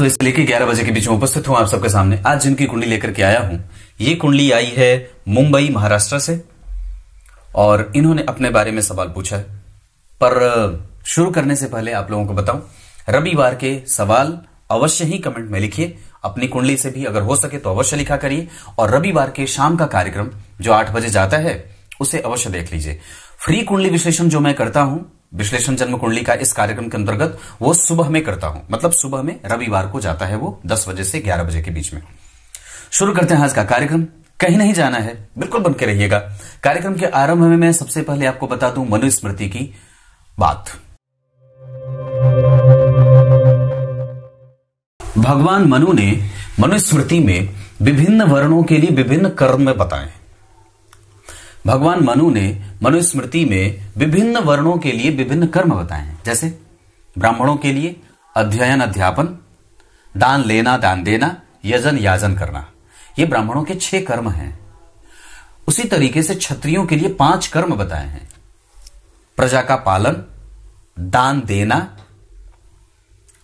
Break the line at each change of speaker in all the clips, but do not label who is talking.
सुबह से लेकर ग्यारह बजे के बीच में उपस्थित हूँ आप सबके सामने। आज जिनकी कुंडली लेकर के आया हूँ, ये कुंडली आई है मुंबई, महाराष्ट्र से, और इन्होंने अपने बारे में सवाल पूछा है। पर शुरू करने से पहले आप लोगों को बताऊँ, रविवार के सवाल अवश्य ही कमेंट में लिखिए। अपनी कुंडली से भी अगर हो सके तो अवश्य लिखा करिए, और रविवार के शाम का कार्यक्रम जो आठ बजे जाता है, उसे अवश्य देख लीजिए। फ्री कुंडली विश्लेषण जो मैं करता हूँ विश्लेषण जन्म कुंडली का इस कार्यक्रम के अंतर्गत वो सुबह में करता हूँ। मतलब सुबह में रविवार को जाता है वो दस बजे से ग्यारह बजे के बीच में। शुरू करते हैं आज का कार्यक्रम। कहीं नहीं जाना है। बिल्कुल बन के रहिएगा। कार्यक्रम के आरंभ में मैं सबसे पहले आपको बता दूँ मनुस्मृति की बात। भगवान मनु ने मनुस्मृति में विभिन्न वर्णों के लिए विभिन्न कर्म बताए। भगवान मनु ने मनुस्मृति में विभिन्न वर्णों के लिए विभिन्न कर्म बताए हैं। जैसे, ब्राह्मणों के लिए अध्ययन, अध्यापन, दान लेना, दान देना, यजन, याजन करना। ये ब्राह्मणों के छह कर्म हैं। उसी तरीके से क्षत्रियों के लिए पाँच कर्म बताए हैं। प्रजा का पालन, दान देना,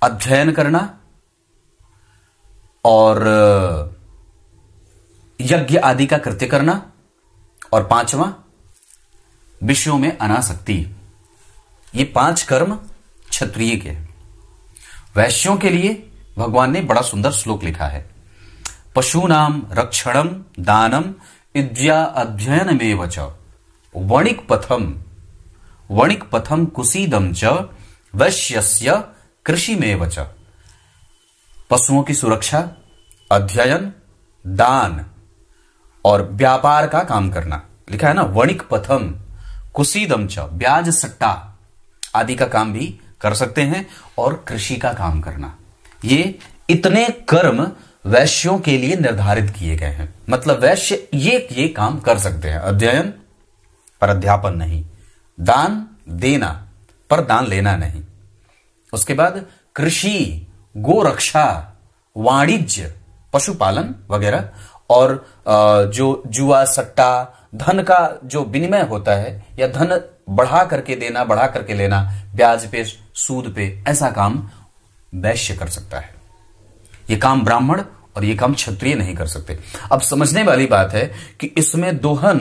अध्ययन करना और यज्ञ आदि का कृत्य करना और पांचवा, विषयों में अनासक्ति। ये पाँच कर्म क्षत्रिय के वैश्यों के लिए भगवान ने बड़ा सुंदर श्लोक लिखा है। पशुनाम, रक्षणम, दानम, विद्या अध्ययन में वच वणिक पथम वणिक पथम कुसीदम च, वैश्यस्य कृषि में वच पशुओं की सुरक्षा, अध्ययन, दान। और व्यापार का काम करना। लिखा है ना, वणिक पथम, कुसीदम च, ब्याज सट्टा आदि का काम भी कर सकते हैं और कृषि का काम करना। ये इतने कर्म वैश्यों के लिए निर्धारित किए गए हैं। मतलब वैश्य ये ये काम कर सकते हैं। अध्ययन पर अध्यापन नहीं, दान देना पर दान लेना नहीं। उसके बाद कृषि, गोरक्षा, वाणिज्य, पशुपालन वगैरह और जो जुआ, सट्टा, धन का जो विनिमय होता है, या धन बढ़ा करके देना, बढ़ा करके लेना, ब्याज पे, सूद पे, ऐसा काम वैश्य कर सकता है। ये काम ब्राह्मण और ये काम क्षत्रिय नहीं कर सकते। अब समझने वाली बात है कि इसमें दोहन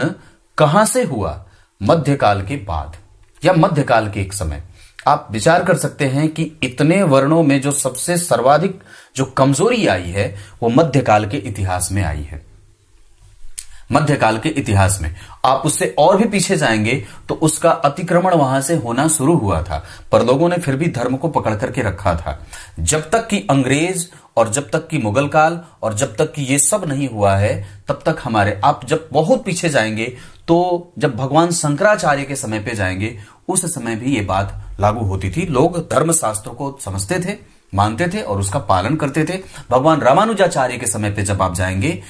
कहाँ से हुआ? मध्यकाल के बाद, या मध्यकाल के एक समय। आप विचार कर सकते हैं कि इतने वर्णों में जो सबसे सर्वाधिक, जो कमज़ोरी आई है, वो मध्यकाल के इतिहास में आई है। मध्यकाल के इतिहास में। आप उससे और भी पीछे जाएँगे तो उसका अतिक्रमण वहाँ से होना शुरू हुआ था, पर लोगों ने फिर भी धर्म को पकड़ करके रखा था। जब तक कि अंग्रेज़ और जब तक कि मुगल काल और जब तक कि ये सब नहीं हुआ है, तब तक हमारे, आप जब बहुत पीछे जाएँगे तो जब भगवान शंकराचार्य के समय पे जाएँगे, उस समय भी ये बात लागू होती थी। लोग धर्म शास्त्रों को समझते थे, मानते थे और उसका पालन करते थे। भगवान रामानुजाचार्य के समय पे जब आप जाएँगे,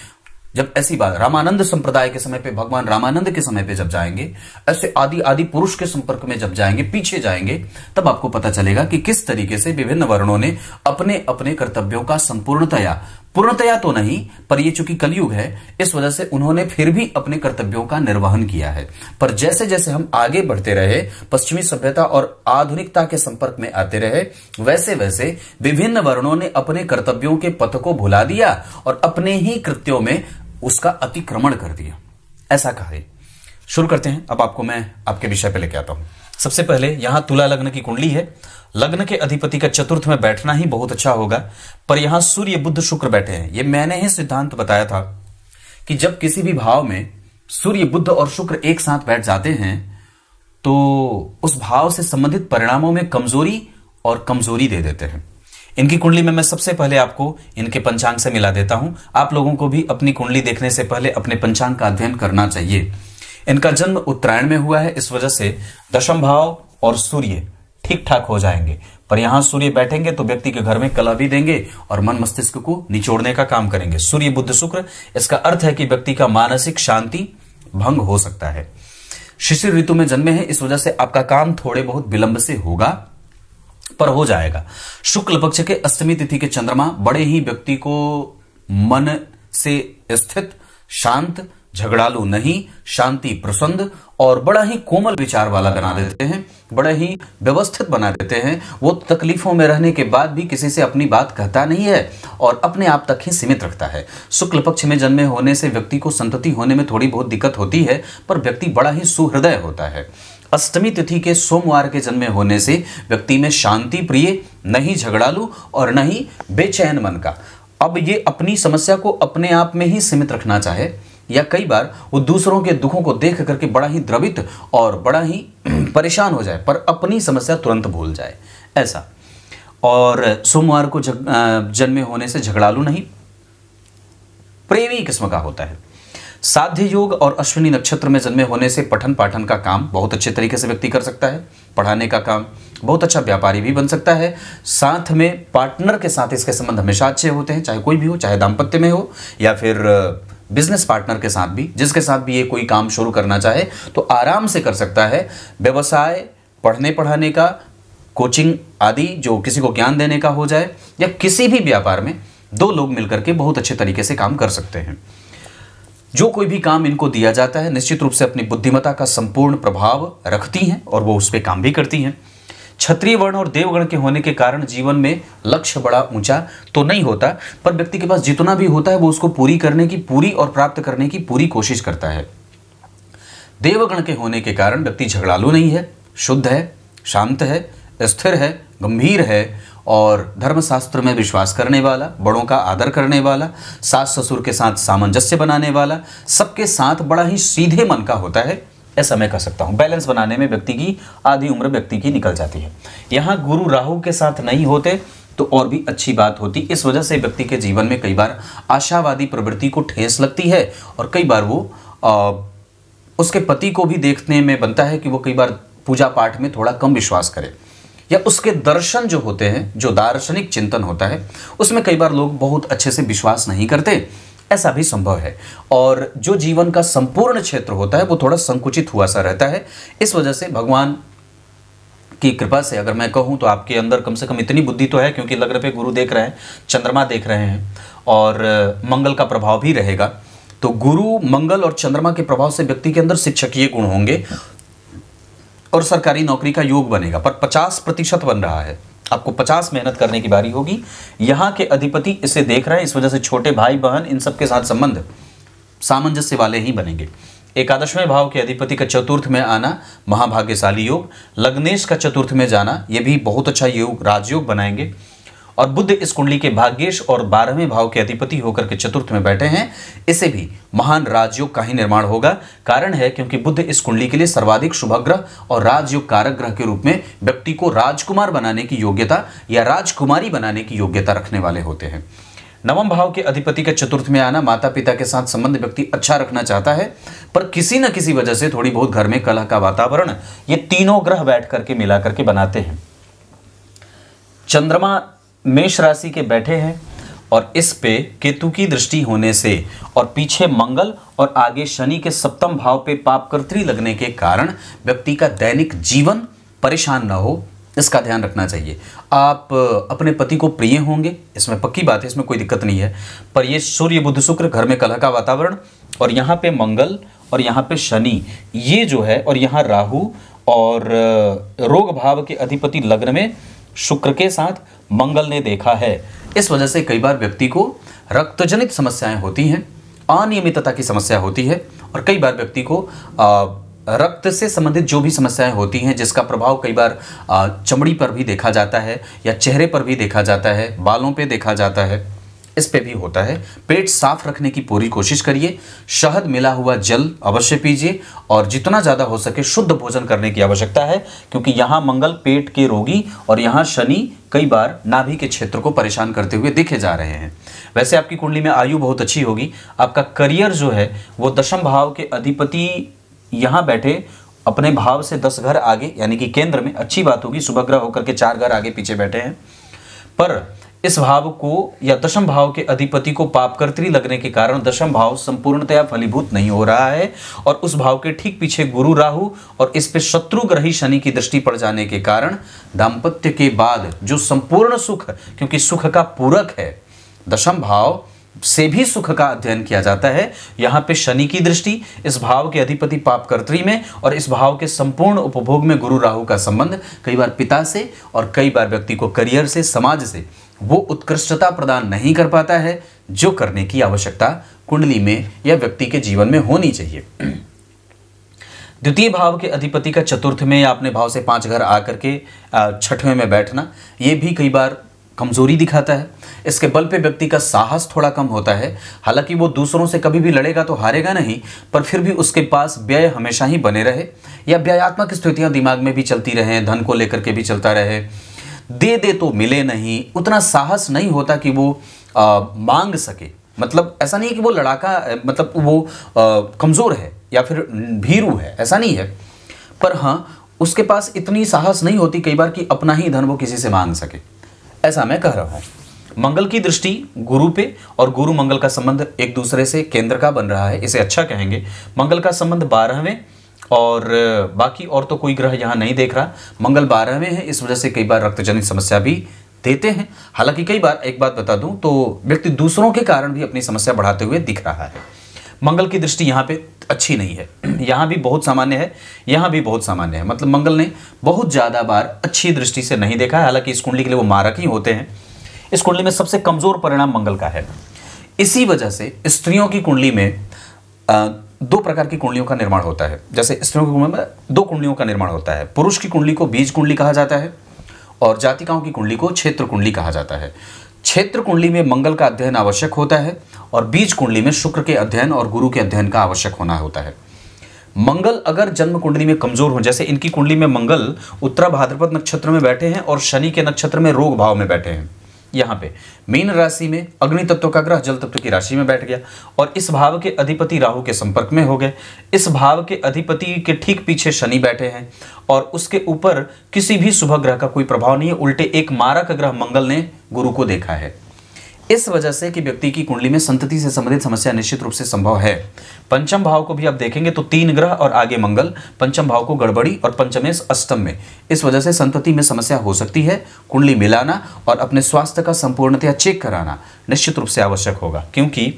जब ऐसी बात, रामानंद संप्रदाय के समय पे, भगवान रामानंद के समय पे जब जाएँगे, ऐसे आदि आदि पुरुष के संपर्क में जब जाएँगे, पीछे जाएँगे, तब आपको पता चलेगा कि किस तरीके से विभिन्न वर्णों ने अपने अपने कर्तव्यों का संपूर्णतया पूर्णतया तो नहीं, पर ये चूँकि कलयुग है, इस वजह से उन्होंने फिर भी अपने कर्तव्यों का निर्वहन किया है। पर जैसे जैसे हम आगे बढ़ते रहे, पश्चिमी सभ्यता और आधुनिकता के संपर्क में आते रहे वैसे वैसे विभिन्न वर्णों ने अपने कर्तव्यों के पथ को भुला दिया और अपने ही कृत्यों में उसका अतिक्रमण कर दिया। ऐसा कहा शुरू करते हैं। अब आपको मैं आपके विषय पर लेके आता हूँ। सबसे पहले यहाँ तुला लग्न की कुंडली है। लग्न के अधिपति का चतुर्थ में बैठना ही बहुत अच्छा होगा। पर यहाँ सूर्य बुद्ध शुक्र बैठे हैं। ये मैंने ही सिद्धांत बताया था कि जब किसी भी भाव में सूर्य बुद्ध और शुक्र एक साथ बैठ जाते हैं तो उस भाव से संबंधित परिणामों में कमज़ोरी और कमज़ोरी दे देते हैं। इनकी कुंडली में मैं सबसे पहले आपको इनके पंचांग से मिला देता हूँ। आप लोगों को भी अपनी कुंडली देखने से पहले अपने पंचांग का अध्ययन करना चाहिए। इनका जन्म उत्तरायण में हुआ है, इस वजह से दशम भाव और सूर्य। ठीक ठाक हो जाएँगे। पर यहाँ सूर्य बैठेंगे तो व्यक्ति के घर में कला भी देंगे और मन मस्तिष्क को निचोड़ने का काम करेंगे। सूर्य बुद्ध शुक्र, इसका अर्थ है कि व्यक्ति का मानसिक शांति भंग हो सकता है। शिशिर ऋतु में जन्मे हैं, इस वजह से आपका काम थोड़े बहुत विलंब से होगा, पर हो जाएगा। शुक्ल पक्ष के अष्टमी तिथि के चंद्रमा बड़े ही व्यक्ति को मन से स्थित, शांत झगड़ालू नहीं, शांति प्रसन्न और बड़ा ही कोमल विचार वाला बना देते हैं, बड़ा ही व्यवस्थित बना देते हैं। वो तकलीफों में रहने के बाद भी किसी से अपनी बात कहता नहीं है और अपने आप तक ही सीमित रखता है। शुक्ल पक्ष में जन्मे होने से व्यक्ति को संतति होने में थोड़ी बहुत दिक्कत होती है, पर व्यक्ति बड़ा ही सुहृदय होता है। अष्टमी तिथि के सोमवार के जन्मे होने से व्यक्ति में शांति प्रिय नहीं झगड़ालू और न ही बेचैन मन का। अब ये अपनी समस्या को अपने आप में ही सीमित रखना चाहे या कई बार वो दूसरों के दुखों को देख करके बड़ा ही द्रवित और बड़ा ही परेशान हो जाए, पर अपनी समस्या तुरंत भूल जाए। ऐसा। और सोमवार को जन्मे होने से झगड़ालू नहीं। प्रेमी किस्म का होता है। साध्य योग और अश्विनी नक्षत्र में जन्मे होने से पठन पाठन का काम बहुत अच्छे तरीके से व्यक्ति कर सकता है। पढ़ाने का काम बहुत अच्छा व्यापारी भी बन सकता है। साथ में पार्टनर के साथ इसके संबंध हमेशा अच्छे होते हैं, चाहे कोई भी हो, चाहे दाम्पत्य में हो, या फिर बिज़नेस पार्टनर के साथ भी, जिसके साथ भी ये कोई काम शुरू करना चाहे तो आराम से कर सकता है व्यवसाय, पढ़ने पढ़ाने का कोचिंग आदि जो किसी को ज्ञान देने का हो जाए, या किसी भी व्यापार में दो लोग मिलकर के बहुत अच्छे तरीके से काम कर सकते हैं। जो कोई भी काम इनको दिया जाता है, निश्चित रूप से अपनी बुद्धिमत्ता का संपूर्ण प्रभाव रखती हैं और वो उस पर काम भी करती हैं। क्षत्रिय वर्ण और देवगण के होने के कारण जीवन में लक्ष्य बड़ा ऊँचा तो नहीं होता, पर व्यक्ति के पास जितना भी होता है, वो उसको पूरी करने की, पूरी और प्राप्त करने की पूरी कोशिश करता है। देवगण के होने के कारण व्यक्ति झगड़ालू नहीं है, शुद्ध है, शांत है, स्थिर है, गंभीर है, और धर्मशास्त्र में विश्वास करने वाला, बड़ों का आदर करने वाला, सास ससुर के साथ सामंजस्य बनाने वाला, सबके साथ बड़ा ही सीधे मन का होता है। ऐसा मैं कह सकता हूँ। बैलेंस बनाने में व्यक्ति की आधी उम्र व्यक्ति की निकल जाती है। यहाँ गुरु राहु के साथ नहीं होते तो और भी अच्छी बात होती। इस वजह से व्यक्ति के जीवन में कई बार आशावादी प्रवृत्ति को ठेस लगती है और कई बार वो आ, उसके पति को भी देखने में बनता है कि वो कई बार पूजा पाठ में थोड़ा कम विश्वास करे। या उसके दर्शन जो होते हैं जो दार्शनिक चिंतन होता है उसमें कई बार लोग बहुत अच्छे से विश्वास नहीं करते। ऐसा भी संभव है। और जो जीवन का संपूर्ण क्षेत्र होता है, वो थोड़ा संकुचित हुआ सा रहता है। इस वजह से भगवान की कृपा से अगर मैं कहूँ तो आपके अंदर कम से कम इतनी बुद्धि तो है, क्योंकि लग्न पे गुरु देख रहे हैं, चंद्रमा देख रहे हैं, और मंगल का प्रभाव भी रहेगा। तो गुरु, मंगल और चंद्रमा के प्रभाव से व्यक्ति के अंदर शिक्षकीय गुण होंगे, और सरकारी नौकरी का योग बनेगा। पर 50 प्रतिशत बन रहा है। आपको 50 मेहनत करने की बारी होगी। यहाँ के अधिपति इसे देख रहे हैं, इस वजह से छोटे भाई बहन इन सबके साथ संबंध सामंजस्य वाले ही बनेंगे। एकादशवें भाव के अधिपति का चतुर्थ में आना महाभाग्यशाली योग, लग्नेश का चतुर्थ में जाना यह भी बहुत अच्छा योग, राजयोग बनाएँगे। और बुद्ध इस कुंडली के भाग्येश और बारहवें भाव के अधिपति होकर के चतुर्थ में बैठे हैं। इसे भी महान राजयोग का ही निर्माण होगा। कारण है क्योंकि बुद्ध इस कुंडली के लिए सर्वाधिक शुभग्रह और राजयोग कारक ग्रह के रूप में व्यक्ति को राजकुमार बनाने की योग्यता या राजकुमारी बनाने की योग्यता रखने वाले होते हैं। नवम भाव के अधिपति के चतुर्थ में आना माता पिता के साथ संबंध व्यक्ति अच्छा रखना चाहता है, पर किसी न किसी वजह से थोड़ी बहुत घर में कलह का वातावरण ये तीनों ग्रह बैठ करके मिला करके बनाते हैं। चंद्रमा मेष राशि के बैठे हैं और इस पे केतु की दृष्टि होने से और पीछे मंगल और आगे शनि के सप्तम भाव पे पापकर्त्री लगने के कारण व्यक्ति का दैनिक जीवन परेशान न हो, इसका ध्यान रखना चाहिए। आप अपने पति को प्रिय होंगे, इसमें पक्की बात है, इसमें कोई दिक्कत नहीं है, पर ये सूर्य बुद्ध शुक्र घर में कलह का वातावरण और यहाँ पे मंगल और यहाँ पे शनि, ये जो है और यहाँ राहु और रोग भाव के अधिपति लग्न में शुक्र के साथ मंगल ने देखा है। इस वजह से कई बार व्यक्ति को रक्तजनित समस्याएँ होती हैं, अनियमितता की समस्या होती है, और कई बार व्यक्ति को रक्त से संबंधित जो भी समस्याएँ होती हैं, जिसका प्रभाव कई बार चमड़ी पर भी देखा जाता है या चेहरे पर भी देखा जाता है, बालों पे देखा जाता है। इस पे भी होता है। पेट साफ़ रखने की पूरी कोशिश करिए। शहद मिला हुआ जल अवश्य पीजिए और जितना ज़्यादा हो सके शुद्ध भोजन करने की आवश्यकता है, क्योंकि यहाँ मंगल पेट के रोगी और यहाँ शनि कई बार नाभि के क्षेत्र को परेशान करते हुए दिखे जा रहे हैं। वैसे आपकी कुंडली में आयु बहुत अच्छी होगी। आपका करियर जो है, वो दशम भाव के अधिपति यहाँ बैठे, अपने भाव से दस घर आगे, यानी कि केंद्र में, अच्छी बात होगी। सुभग्रह होकर के चार घर आगे पीछे बैठे हैं। पर इस भाव को या दशम भाव के अधिपति को पापकर्त्री लगने के कारण दशम भाव संपूर्णतया फलीभूत नहीं हो रहा है और उस भाव के ठीक पीछे गुरु राहु और इस पे शत्रु ग्रही शनि की दृष्टि पड़ जाने के कारण दाम्पत्य के बाद जो संपूर्ण सुख, क्योंकि सुख का पूरक है, दशम भाव से भी सुख का अध्ययन किया जाता है। यहाँ पे शनि की दृष्टि, इस भाव के अधिपति पापकर्त्री में और इस भाव के संपूर्ण उपभोग में गुरु राहु का संबंध कई बार पिता से और कई बार व्यक्ति को करियर से, समाज से, वो उत्कृष्टता प्रदान नहीं कर पाता है, जो करने की आवश्यकता कुंडली में या व्यक्ति के जीवन में होनी चाहिए। द्वितीय भाव के अधिपति का चतुर्थ में या अपने भाव से पाँच घर आकर के छठवें में बैठना, ये भी कई बार कमज़ोरी दिखाता है। इसके बल पे व्यक्ति का साहस थोड़ा कम होता है। हालाँकि वो दूसरों से कभी भी लड़ेगा तो हारेगा नहीं पर फिर भी उसके पास व्यय हमेशा ही बने रहे। या व्ययात्मक स्थितियाँ दिमाग में भी चलती रहे धन को लेकर के भी चलता रहे। दे दे तो मिले नहीं उतना साहस नहीं होता कि वो आ, मांग सके। मतलब ऐसा नहीं है कि वो लड़ाका मतलब वो कमज़ोर है या फिर भीरू है ऐसा नहीं है। पर हाँ उसके पास इतनी साहस नहीं होती कई बार कि अपना ही धन वो किसी से मांग सके। ऐसा मैं कह रहा हूँ। मंगल की दृष्टि गुरु पे और गुरु मंगल का संबंध एक दूसरे से केंद्र का बन रहा है, इसे अच्छा कहेंगे। मंगल का संबंध बारहवें और बाकी और तो कोई ग्रह यहाँ नहीं देख रहा। मंगल बारहवें है, इस वजह से कई बार रक्तजनित समस्या भी देते हैं। हालाँकि कई बार, एक बात बता दूँ तो व्यक्ति दूसरों के कारण भी अपनी समस्या बढ़ाते हुए दिख रहा है। मंगल की दृष्टि यहाँ पे अच्छी नहीं है। यहाँ भी बहुत सामान्य है, यहाँ भी बहुत सामान्य है। मतलब मंगल ने बहुत ज़्यादा बार अच्छी दृष्टि से नहीं देखा है। हालाँकि इस कुंडली के लिए वो मारक ही होते हैं। इस कुंडली में सबसे कमज़ोर परिणाम मंगल का है। इसी वजह से स्त्रियों की कुंडली में दो प्रकार की कुंडलियों का निर्माण होता है। जैसे स्त्रियों की कुंडली में दो कुंडलियों का निर्माण होता है। पुरुष की कुंडली को बीज कुंडली कहा जाता है और जातिकाओं की कुंडली को क्षेत्र कुंडली कहा जाता है। क्षेत्र कुंडली में मंगल का अध्ययन आवश्यक होता है और बीज कुंडली में शुक्र के अध्ययन और गुरु के अध्ययन का आवश्यक होना होता है। मंगल अगर जन्म कुंडली में कमज़ोर हो, जैसे इनकी कुंडली में मंगल उत्तरा भाद्रपद नक्षत्र में बैठे हैं और शनि के नक्षत्र में रोग भाव में बैठे हैं। यहाँ पे। मीन राशि में अग्नि तत्व का ग्रह जल तत्व की राशि में बैठ गया और इस भाव के अधिपति राहु के संपर्क में हो गए। इस भाव के अधिपति के ठीक पीछे शनि बैठे हैं और उसके ऊपर किसी भी शुभ ग्रह का कोई प्रभाव नहीं है। उल्टे एक मारक ग्रह मंगल ने गुरु को देखा है। इस वजह से कि व्यक्ति की कुंडली में संतति से संबंधित समस्या निश्चित रूप से संभव है। पंचम भाव को भी आप देखेंगे तो तीन ग्रह और आगे मंगल, पंचम भाव को गड़बड़ी और पंचमेश अष्टम में। इस वजह से संतति में समस्या हो सकती है, कुंडली मिलाना और अपने स्वास्थ्य का संपूर्णतया चेक कराना निश्चित रूप से आवश्यक होगा, क्योंकि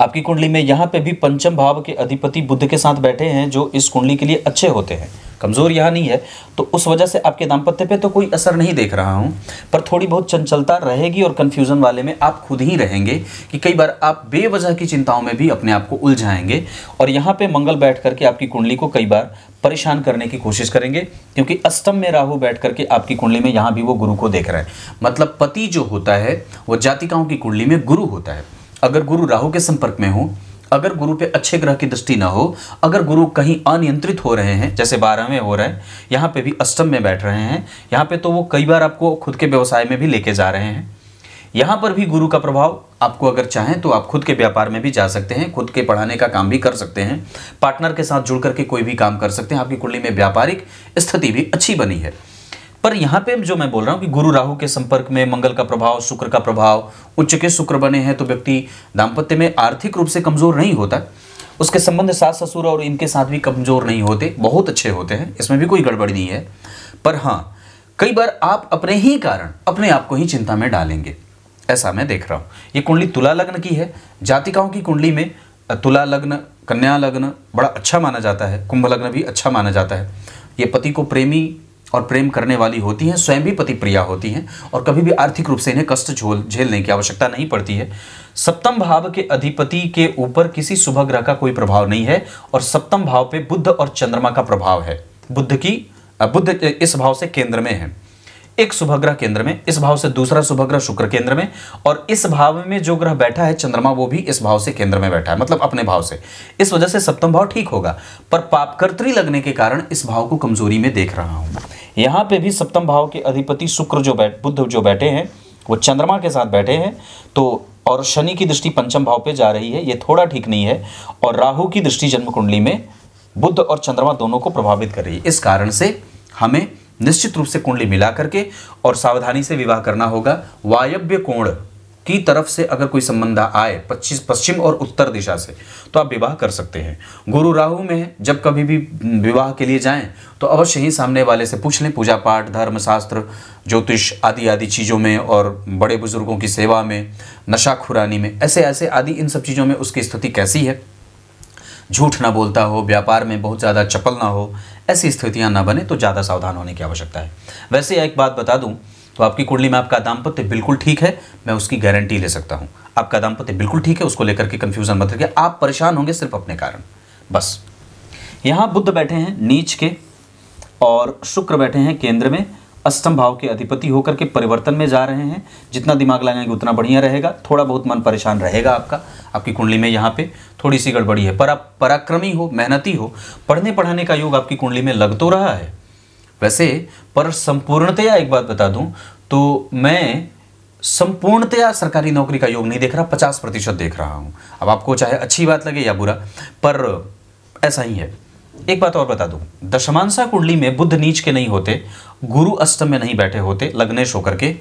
आपकी कुंडली में यहाँ पे भी पंचम भाव के अधिपति बुद्ध के साथ बैठे हैं जो इस कुंडली के लिए अच्छे होते हैं। कमज़ोर यहाँ नहीं है तो उस वजह से आपके दाम्पत्य पे तो कोई असर नहीं देख रहा हूँ, पर थोड़ी बहुत चंचलता रहेगी और कन्फ्यूज़न वाले में आप खुद ही रहेंगे कि कई बार आप बेवजह की चिंताओं में भी अपने आप को उलझाएँगे और यहाँ पे मंगल बैठ करके आपकी कुंडली को कई बार परेशान करने की कोशिश करेंगे, क्योंकि अष्टम में राहु बैठ करके आपकी कुंडली में यहाँ भी वो गुरु को देख रहे हैं। मतलब पति जो होता है, वो जातिकाओं की कुंडली में गुरु होता है। अगर गुरु राहु के संपर्क में हो, अगर गुरु पे अच्छे ग्रह की दृष्टि ना हो, अगर गुरु कहीं अनियंत्रित हो रहे हैं, जैसे बारहवें हो रहे हैं, यहाँ पे भी अष्टम में बैठ रहे हैं, यहाँ पे तो वो कई बार आपको खुद के व्यवसाय में भी लेके जा रहे हैं। यहाँ पर भी गुरु का प्रभाव आपको अगर चाहें तो आप खुद के व्यापार में भी जा सकते हैं, खुद के पढ़ाने का काम भी कर सकते हैं, पार्टनर के साथ जुड़ करके कोई भी काम कर सकते हैं, आपकी कुंडली में व्यापारिक स्थिति भी अच्छी बनी है। पर यहाँ पे जो मैं बोल रहा हूँ कि गुरु राहु के संपर्क में मंगल का प्रभाव, शुक्र का प्रभाव, उच्च के शुक्र बने हैं तो व्यक्ति दाम्पत्य में आर्थिक रूप से कमज़ोर नहीं होता। उसके संबंध सास ससुर और इनके साथ भी कमज़ोर नहीं होते, बहुत अच्छे होते हैं, इसमें भी कोई गड़बड़ी नहीं है। पर हाँ कई बार आप अपने ही कारण, अपने आप को ही चिंता में डालेंगे। ऐसा मैं देख रहा हूँ। ये कुंडली तुला लग्न की है। जातिकाओं की कुंडली में तुला लग्न, कन्या लग्न बड़ा अच्छा माना जाता है, कुंभ लग्न भी अच्छा माना जाता है। ये पति को प्रेमी और प्रेम करने वाली होती हैं, स्वयं भी पति प्रिया होती हैं और कभी भी आर्थिक रूप से इन्हें कष्ट झोल झेलने की आवश्यकता नहीं पड़ती है। सप्तम भाव के अधिपति के ऊपर किसी शुभ ग्रह का कोई प्रभाव नहीं है और सप्तम भाव पे बुद्ध और चंद्रमा का प्रभाव है। बुद्ध की बुद्ध इस भाव से केंद्र में है। एक शुभग्रह केंद्र में, इस भाव से दूसरा शुभग्रह शुक्र केंद्र में और इस भाव में जो ग्रह बैठा है चंद्रमा, वो भी इस भाव से केंद्र में बैठा है मतलब अपने भाव से। इस वजह से सप्तम भाव ठीक होगा, पर पापकर्त्री लगने के कारण इस भाव को कमज़ोरी में देख रहा हूँ। यहाँ पे भी सप्तम भाव के अधिपति शुक्र जो बैठ, बुद्ध जो बैठे हैं, वो चंद्रमा के साथ बैठे हैं तो और शनि की दृष्टि पंचम भाव पे जा रही है, ये थोड़ा ठीक नहीं है, और राहु की दृष्टि जन्म कुंडली में बुद्ध और चंद्रमा दोनों को प्रभावित कर रही है। इस कारण से हमें निश्चित रूप से कुंडली मिला करके और सावधानी से विवाह करना होगा। वायव्य कोण की तरफ़ से अगर कोई संबंध आए पच्चीस, पश्चिम और उत्तर दिशा से तो आप विवाह कर सकते हैं। गुरु राहु में जब कभी भी विवाह के लिए जाएँ तो अवश्य ही सामने वाले से पूछ लें। पूजा पाठ धर्म शास्त्र ज्योतिष आदि आदि चीज़ों में और बड़े बुज़ुर्गों की सेवा में, नशा खुरानी में ऐसे ऐसे आदि, इन सब चीज़ों में उसकी स्थिति कैसी है? झूठ ना बोलता हो, व्यापार में बहुत ज़्यादा चपल ना हो, ऐसी स्थितियाँ ना बने तो ज़्यादा सावधान होने की आवश्यकता है। वैसे एक बात बता दूँ तो आपकी कुंडली में आपका दाम्पत्य बिल्कुल ठीक है, मैं उसकी गारंटी ले सकता हूँ। आपका दाम्पत्य बिल्कुल ठीक है, उसको लेकर के कंफ्यूजन मत रखिए। आप परेशान होंगे सिर्फ़ अपने कारण। बस। यहाँ बुद्ध बैठे हैं नीच के और शुक्र बैठे हैं केंद्र में। अष्टम भाव के अधिपति होकर के परिवर्तन में जा रहे हैं। जितना दिमाग लगाएँगे उतना बढ़िया रहेगा। थोड़ा बहुत मन परेशान रहेगा आपका। आपकी कुंडली में यहाँ पे थोड़ी सी गड़बड़ी है। पर आप पराक्रमी हो, मेहनती हो पढ़ने पढ़ाने का योग आपकी कुंडली में लग तो रहा है। वैसे, पर संपूर्णतया एक बात बता दूँ तो मैं संपूर्णतया सरकारी नौकरी का योग नहीं देख रहा, पचास प्रतिशत देख रहा हूँ। अब आपको चाहे अच्छी बात लगे या बुरा, पर ऐसा ही है। एक बात और बता दूँ दशमांसा कुंडली में बुद्ध नीच के नहीं होते, गुरु अष्टम में नहीं बैठे होते, लग्नेश होकर के।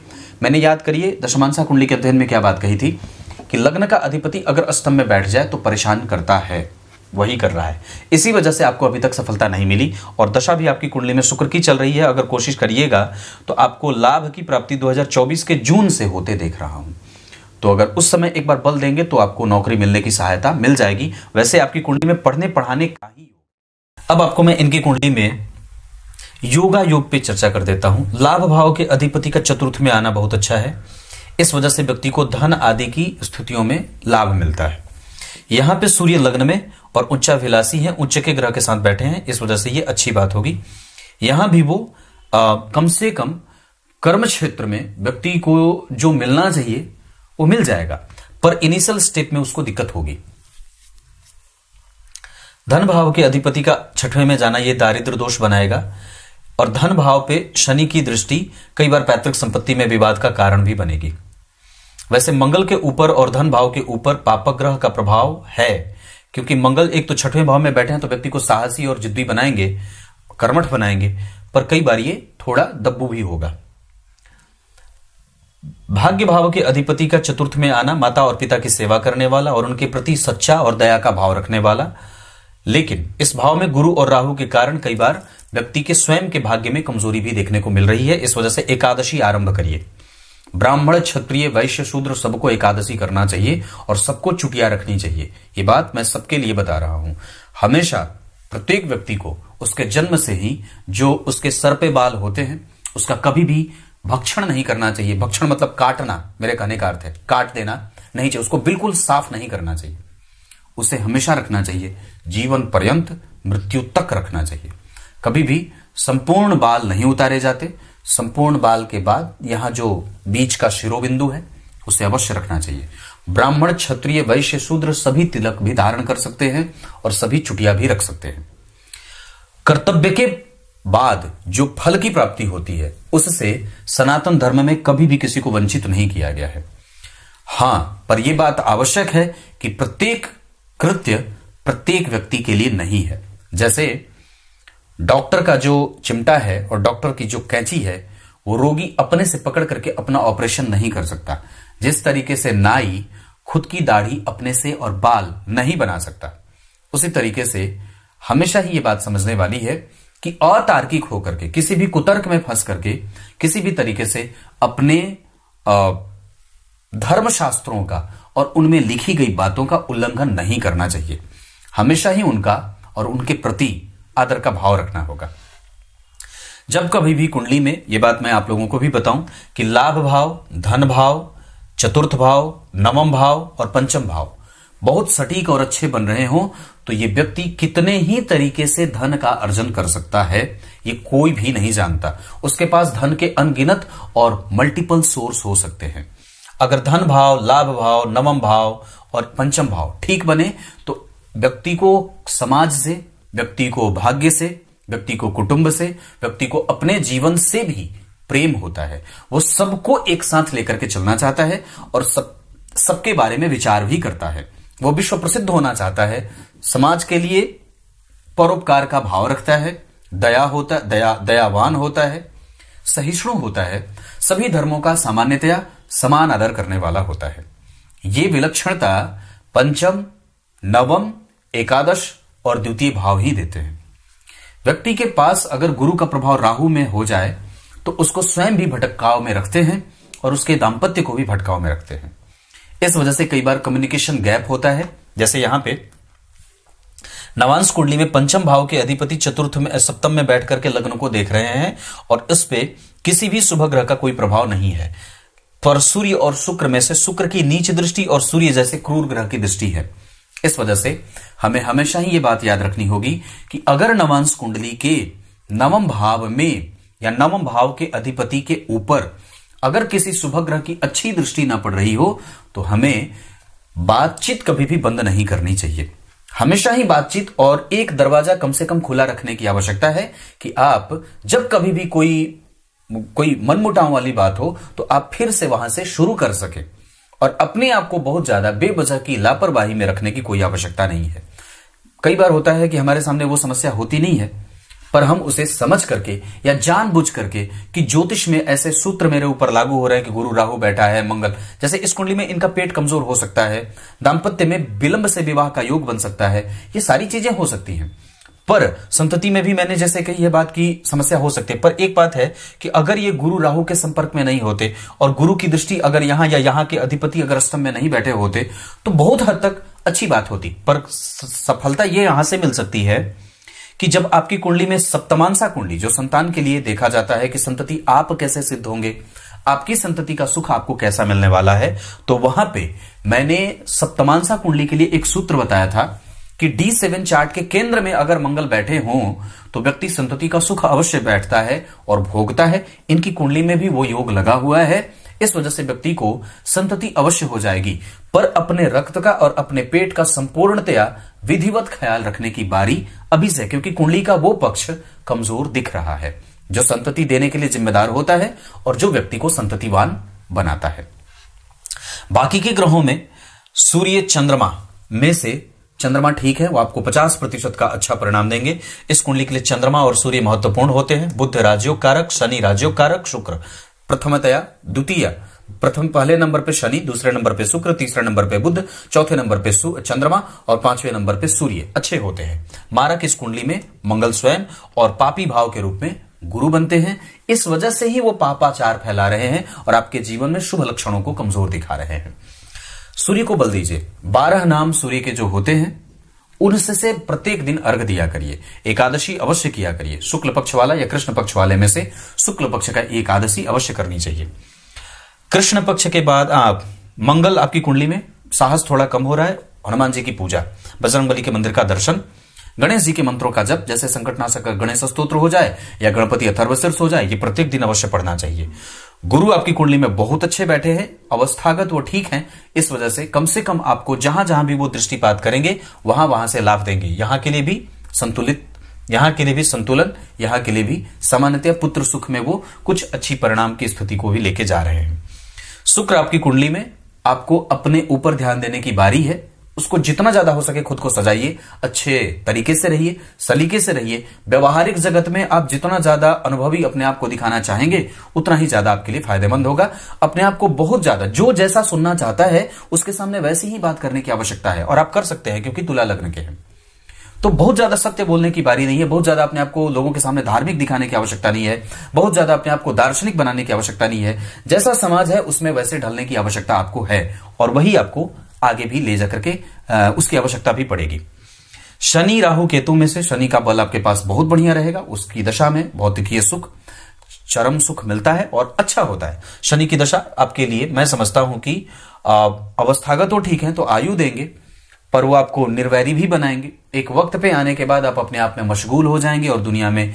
मैंने याद करिए दशमांसा कुंडली के अध्ययन में क्या बात कही थी कि लग्न का अधिपति अगर अष्टम में बैठ जाए तो परेशान करता है। वही कर रहा है। इसी वजह से आपको अभी तक सफलता नहीं मिली और दशा भी आपकी कुंडली में शुक्र की चल रही है। अगर कोशिश करिएगा तो आपको लाभ की प्राप्ति 2024 के जून से होते देख रहा हूँ। तो अगर उस समय एक बार बल देंगे तो आपको नौकरी मिलने की सहायता मिल जाएगी। वैसे आपकी कुंडली में पढ़ने पढ़ाने का ही अब आपको मैं इनकी कुंडली में योगा योग पे चर्चा कर देता हूँ। लाभ भाव के अधिपति का चतुर्थ में आना बहुत अच्छा है। इस वजह से व्यक्ति को धन आदि की स्थितियों में लाभ मिलता है। यहाँ पे सूर्य लग्न में और उच्चाभिलाषी है उच्च के ग्रह के साथ बैठे हैं इस वजह से ये अच्छी बात होगी। यहाँ भी वो आ, कम से कम कर्म क्षेत्र में व्यक्ति को जो मिलना चाहिए वो मिल जाएगा पर इनिशियल स्टेप में उसको दिक्कत होगी। धन भाव के अधिपति का छठवें में जाना यह दारिद्र दोष बनाएगा और धन भाव पे शनि की दृष्टि कई बार पैतृक संपत्ति में विवाद का कारण भी बनेगी। वैसे मंगल के ऊपर और धन भाव के ऊपर पापक ग्रह का प्रभाव है क्योंकि मंगल एक तो छठवें भाव में बैठे हैं तो व्यक्ति को साहसी और जिद्दी बनाएँगे, कर्मठ बनाएँगे, पर कई बार ये थोड़ा दब्बू भी होगा। भाग्य भाव के अधिपति का चतुर्थ में आना, माता और पिता की सेवा करने वाला और उनके प्रति सच्चा और दया का भाव रखने वाला। लेकिन इस भाव में गुरु और राहु के कारण कई बार व्यक्ति के स्वयं के भाग्य में कमज़ोरी भी देखने को मिल रही है। इस वजह से एकादशी आरंभ करिए। ब्राह्मण, क्षत्रिय, वैश्य, शूद्र सबको एकादशी करना चाहिए और सबको चुटिया रखनी चाहिए। ये बात मैं सबके लिए बता रहा हूँ। हमेशा प्रत्येक व्यक्ति को उसके जन्म से ही जो उसके सर पे बाल होते हैं, उसका कभी भी भक्षण नहीं करना चाहिए। भक्षण मतलब काटना, मेरे कहने का अर्थ है, काट देना नहीं चाहिए। उसको बिल्कुल साफ़ नहीं करना चाहिए। उसे हमेशा रखना चाहिए। जीवन पर्यंत मृत्यु तक रखना चाहिए। कभी भी संपूर्ण बाल नहीं उतारे जाते संपूर्ण बाल के बाद यहाँ जो बीच का शिरोबिंदु है, उसे अवश्य रखना चाहिए। ब्राह्मण, क्षत्रिय, वैश्य, शूद्र सभी तिलक भी धारण कर सकते हैं और सभी चुटिया भी रख सकते हैं। कर्तव्य के बाद जो फल की प्राप्ति होती है, उससे सनातन धर्म में कभी भी किसी को वंचित नहीं किया गया है। हाँ, पर यह बात आवश्यक है कि प्रत्येक कृत्य प्रत्येक व्यक्ति के लिए नहीं है। जैसे डॉक्टर का जो चिमटा है और डॉक्टर की जो कैंची है, वो रोगी अपने से पकड़ करके अपना ऑपरेशन नहीं कर सकता। जिस तरीके से नाई खुद की दाढ़ी अपने से और बाल नहीं बना सकता, उसी तरीके से हमेशा ही ये बात समझने वाली है कि अतार्किक होकर के, किसी भी कुतर्क में फंस करके, किसी भी तरीके से अपने धर्मशास्त्रों का और उनमें लिखी गई बातों का उल्लंघन नहीं करना चाहिए। हमेशा ही उनका और उनके प्रति आदर का भाव रखना होगा। जब कभी भी कुंडली में यह बात मैं आप लोगों को भी बताऊँ, कि लाभ भाव, धन भाव, चतुर्थ भाव, नवम भाव और पंचम भाव बहुत सटीक और अच्छे बन रहे हो तो ये व्यक्ति कितने ही तरीके से धन का अर्जन कर सकता है, ये कोई भी नहीं जानता। उसके पास धन के अनगिनत और मल्टीपल सोर्स हो सकते हैं। अगर धन भाव, लाभ भाव, नवम भाव और पंचम भाव ठीक बने तो व्यक्ति को समाज से व्यक्ति को भाग्य से, व्यक्ति को कुटुंब से, व्यक्ति को अपने जीवन से भी प्रेम होता है। वो सबको एक साथ लेकर के चलना चाहता है और सब, सबके बारे में विचार भी करता है। वो विश्व प्रसिद्ध होना चाहता है। समाज के लिए परोपकार का भाव रखता है। दया होता, दया, दयावान होता है। सहिष्णु होता है। सभी धर्मों का सामान्यतया समान आदर करने वाला होता है। ये विलक्षणता पंचम, नवम, एकादश और द्वितीय भाव ही देते हैं। व्यक्ति के पास अगर गुरु का प्रभाव राहु में हो जाए तो उसको स्वयं भी भटकाव में रखते हैं और उसके दाम्पत्य को भी भटकाव में रखते हैं। इस वजह से कई बार कम्युनिकेशन गैप होता है। जैसे यहाँ पे, नवांश कुंडली में पंचम भाव के अधिपति चतुर्थ में सप्तम में बैठ करके लग्न को देख रहे हैं और इस पे किसी भी शुभ ग्रह का कोई प्रभाव नहीं है। पर सूर्य और शुक्र में से शुक्र की नीच दृष्टि और सूर्य जैसे क्रूर ग्रह की दृष्टि है। इस वजह से हमें हमेशा ही यह बात याद रखनी होगी कि अगर नवांश कुंडली के नवम भाव में या नवम भाव के अधिपति के ऊपर अगर किसी शुभ ग्रह की अच्छी दृष्टि ना पड़ रही हो तो हमें बातचीत कभी भी बंद नहीं करनी चाहिए। हमेशा ही बातचीत और एक दरवाज़ा कम से कम खुला रखने की आवश्यकता है कि आप जब कभी भी कोई कोई मनमुटाव वाली बात हो तो आप फिर से वहाँ से शुरू कर सके। और अपने आप को बहुत ज़्यादा बेवजह की लापरवाही में रखने की कोई आवश्यकता नहीं है। कई बार होता है कि हमारे सामने वो समस्या होती नहीं है, पर हम उसे समझ करके या जानबूझ करके कि ज्योतिष में ऐसे सूत्र मेरे ऊपर लागू हो रहे हैं कि गुरु राहु बैठा है, मंगल, जैसे इस कुंडली में इनका पेट कमज़ोर हो सकता है, दाम्पत्य में विलंब से विवाह का योग बन सकता है, ये सारी चीज़ें हो सकती हैं। पर संतति में भी मैंने जैसे कही यह बात की, समस्या हो सकती है। पर एक बात है कि अगर ये गुरु राहु के संपर्क में नहीं होते और गुरु की दृष्टि अगर यहाँ या यहाँ के अधिपति अगर स्तंभ में नहीं बैठे होते तो बहुत हद तक अच्छी बात होती। पर सफलता ये यहाँ से मिल सकती है कि जब आपकी कुंडली में सप्तमांसा कुंडली, जो संतान के लिए देखा जाता है कि संतति आप कैसे सिद्ध होंगे, आपकी संतति का सुख आपको कैसा मिलने वाला है तो वहाँ पे मैंने सप्तमांसा कुंडली के लिए एक सूत्र बताया था कि डी सेवन चार्ट के केंद्र में अगर मंगल बैठे हों तो व्यक्ति संतति का सुख अवश्य बैठता है और भोगता है। इनकी कुंडली में भी वो योग लगा हुआ है। इस वजह से व्यक्ति को संतति अवश्य हो जाएगी। पर अपने रक्त का और अपने पेट का संपूर्णतया विधिवत ख्याल रखने की बारी अभी से, क्योंकि कुंडली का वो पक्ष कमज़ोर दिख रहा है, जो संतति देने के लिए जिम्मेदार होता है और जो व्यक्ति को संततिवान बनाता है। बाकी के ग्रहों में सूर्य चंद्रमा में से चंद्रमा ठीक है, वो आपको 50 प्रतिशत का अच्छा परिणाम देंगे। इस कुंडली के लिए चंद्रमा और सूर्य महत्वपूर्ण होते हैं। बुद्ध राजयोग कारक, शनि राजयोग कारक, शुक्र। प्रथमतया द्वितीय। प्रथम पहले नंबर पे शनि, दूसरे नंबर पे शुक्र, तीसरे नंबर पे बुद्ध चौथे नंबर पे चंद्रमा और पाँचवें नंबर पे सूर्य। अच्छे होते हैं। मारक इस कुंडली में मंगल स्वयं और पापी भाव के रूप में गुरु बनते हैं। इस वजह से ही वो पापाचार फैला रहे हैं और आपके जीवन में शुभ लक्षणों को कमज़ोर दिखा रहे हैं। सूर्य को बल दीजिए। बारह नाम सूर्य के जो होते हैं, उनसे प्रत्येक दिन अर्घ दिया करिए। एकादशी अवश्य किया करिए। शुक्ल पक्ष वाला या कृष्ण पक्ष वाले में से शुक्ल पक्ष का एकादशी अवश्य करनी चाहिए। कृष्ण पक्ष के बाद आप, मंगल आपकी कुंडली में, साहस थोड़ा कम हो रहा है, हनुमान जी की पूजा, बजरंग के मंदिर का दर्शन, गणेश जी के मंत्रों का जप, जैसे संकटनाशक गणेश स्त्रोत्र हो जाए, या गणपति अथर्वशीर्ष हो जाए, ये प्रत्येक दिन अवश्य पढ़ना चाहिए। गुरु आपकी कुंडली में बहुत अच्छे बैठे हैं, अवस्थागत वो ठीक हैं, इस वजह से कम से कम आपको जहाँ जहाँ भी वो दृष्टिपात करेंगे, वहाँ वहाँ से लाभ देंगे। यहाँ के लिए भी संतुलित, यहाँ के लिए भी संतुलन, यहाँ के लिए भी सामान्यतः पुत्र सुख में वो कुछ अच्छी परिणाम की स्थिति को भी लेके जा रहे हैं। शुक्र आपकी कुंडली में आपको अपने ऊपर ध्यान देने की बारी है उसको जितना ज़्यादा हो सके खुद को सजाइए, अच्छे तरीके से रहिए, सलीके से रहिए। व्यवहारिक जगत में आप जितना ज़्यादा अनुभवी अपने आप को दिखाना चाहेंगे, उतना ही ज़्यादा आपके लिए फ़ायदेमंद होगा। अपने आप को बहुत ज़्यादा, जो जैसा सुनना चाहता है, उसके सामने वैसी ही बात करने की आवश्यकता है, और आप कर सकते हैं, क्योंकि तुला लग्न के हैं। तो बहुत ज़्यादा सत्य बोलने की बारी नहीं है, बहुत ज़्यादा अपने आप को लोगों के सामने धार्मिक दिखाने की आवश्यकता नहीं है, बहुत ज़्यादा अपने आप को दार्शनिक बनाने की आवश्यकता नहीं है। जैसा समाज है, उसमें वैसे ढलने की आवश्यकता आपको है, और वही आपको आगे भी ले जाकर के उसकी आवश्यकता भी पड़ेगी। शनि राहु केतु में से शनि का बल आपके पास बहुत बढ़िया रहेगा, उसकी दशा में भौतिकीय सुख, चरम सुख मिलता है और अच्छा होता है। शनि की दशा आपके लिए, मैं समझता हूँ कि अवस्थागत तो ठीक है तो आयु देंगे, पर वो आपको निर्वैरी भी बनाएँगे। एक वक्त पे आने के बाद आप अपने आप में मशगूल हो जाएँगे और दुनिया में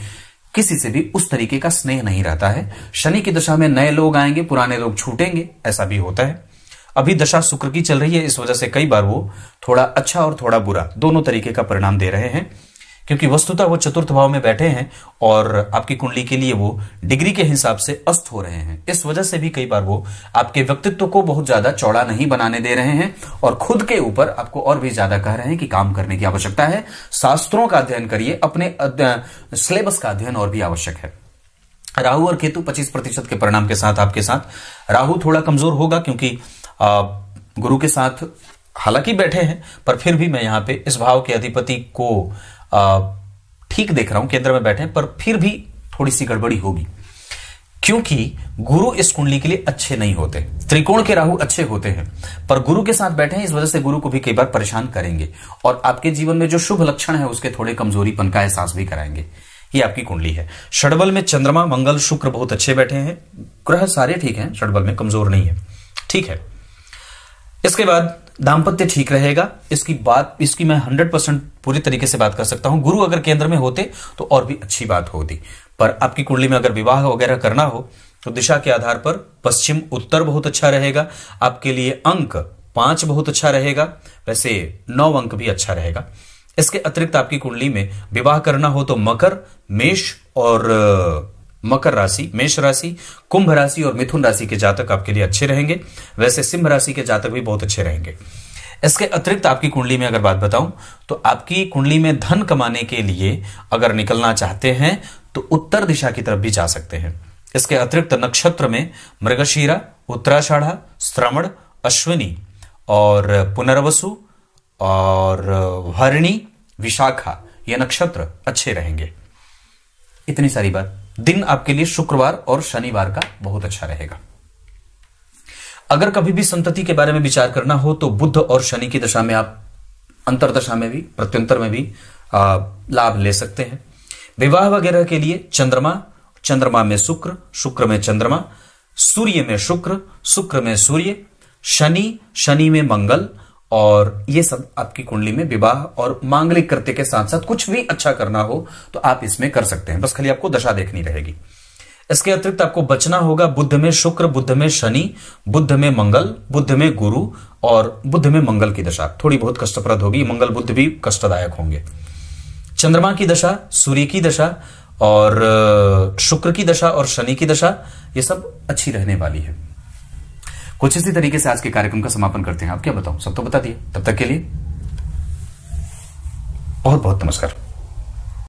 किसी से भी उस तरीके का स्नेह नहीं रहता है। शनि की दशा में नए लोग आएँगे, पुराने लोग छूटेंगे, ऐसा भी होता है। अभी दशा शुक्र की चल रही है, इस वजह से कई बार वो थोड़ा अच्छा और थोड़ा बुरा दोनों तरीके का परिणाम दे रहे हैं। क्योंकि वस्तुतः वो चतुर्थ भाव में बैठे हैं और आपकी कुंडली के लिए वो डिग्री के हिसाब से अस्त हो रहे हैं। इस वजह से भी कई बार वो आपके व्यक्तित्व को बहुत ज़्यादा चौड़ा नहीं बनाने दे रहे हैं और खुद के ऊपर आपको और भी ज़्यादा कह रहे हैं कि काम करने की आवश्यकता है। शास्त्रों का अध्ययन करिए, अपने सिलेबस का अध्ययन और भी आवश्यक है। राहु और केतु 25 प्रतिशत के परिणाम के साथ आपके साथ। राहु थोड़ा कमज़ोर होगा क्योंकि गुरु के साथ हालाँकि बैठे हैं, पर फिर भी मैं यहाँ पे इस भाव के अधिपति को ठीक देख रहा हूँ, केंद्र में बैठे हैं, पर फिर भी थोड़ी सी गड़बड़ी होगी। क्योंकि गुरु इस कुंडली के लिए अच्छे नहीं होते, त्रिकोण के राहु अच्छे होते हैं, पर गुरु के साथ बैठे हैं, इस वजह से गुरु को भी कई बार परेशान करेंगे, और आपके जीवन में जो शुभ लक्षण है, उसके थोड़े कमजोरीपन का एहसास भी कराएँगे। ये आपकी कुंडली है। षडबल में चंद्रमा, मंगल, शुक्र बहुत अच्छे बैठे हैं। ग्रह सारे ठीक हैं, षडबल में कमज़ोर नहीं है। ठीक है। इसके बाद दाम्पत्य ठीक रहेगा। इसकी बात, इसकी मैं हंड्रेड परसेंट पूरी तरीके से बात कर सकता हूँ। गुरु अगर केंद्र में होते तो और भी अच्छी बात होती। पर आपकी कुंडली में अगर विवाह वगैरह करना हो तो दिशा के आधार पर पश्चिम उत्तर बहुत अच्छा रहेगा। आपके लिए अंक पाँच बहुत अच्छा रहेगा। वैसे नौ अंक भी अच्छा रहेगा। इसके अतिरिक्त आपकी कुंडली में विवाह करना हो तो मकर, मेष और मकर राशि, मेष राशि, कुंभ राशि और मिथुन राशि के जातक आपके लिए अच्छे रहेंगे। वैसे सिंह राशि के जातक भी बहुत अच्छे रहेंगे। इसके अतिरिक्त आपकी कुंडली में अगर बात बताऊँ तो आपकी कुंडली में धन कमाने के लिए अगर निकलना चाहते हैं तो उत्तर दिशा की तरफ़ भी जा सकते हैं। इसके अतिरिक्त नक्षत्र में मृगशीरा, उत्तराषाढ़ा, श्रवण, अश्विनी और पुनर्वसु और हरणी विशाखा, ये नक्षत्र अच्छे रहेंगे। इतनी सारी बात। दिन आपके लिए शुक्रवार और शनिवार का बहुत अच्छा रहेगा। अगर कभी भी संतति के बारे में विचार करना हो तो बुद्ध और शनि की दशा में आप, अंतर दशा में भी प्रत्यंतर में भी लाभ ले सकते हैं। विवाह वगैरह के लिए चंद्रमा चंद्रमा में शुक्र शुक्र में चंद्रमा, सूर्य में शुक्र शुक्र में सूर्य, शनि शनि में मंगल और ये सब आपकी कुंडली में विवाह और मांगलिक कृत्य के साथ साथ कुछ भी अच्छा करना हो तो आप इसमें कर सकते हैं। बस खाली आपको दशा देखनी रहेगी। इसके अतिरिक्त आपको बचना होगा बुद्ध में शुक्र, बुद्ध में शनि, बुद्ध में मंगल, बुद्ध में गुरु और बुद्ध में मंगल की दशा। थोड़ी बहुत कष्टप्रद होगी, मंगल, बुद्ध भी कष्टदायक होंगे। चंद्रमा की दशा, सूर्य की दशा और शुक्र की दशा और शनि की दशा, ये सब अच्छी रहने वाली है। कुछ इसी तरीके से आज के कार्यक्रम का समापन करते हैं। आप क्या बताओ सब तो बता दिए। तब तक के लिए बहुत बहुत नमस्कार।